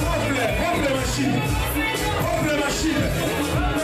Hople, hople machine. Hople machine.